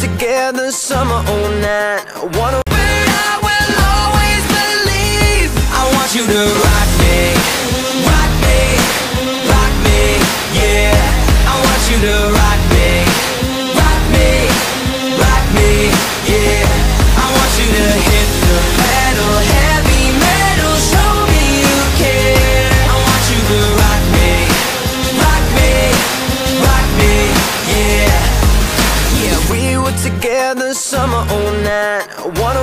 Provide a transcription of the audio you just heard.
together summer 09 Wanna together summer 09 I wanna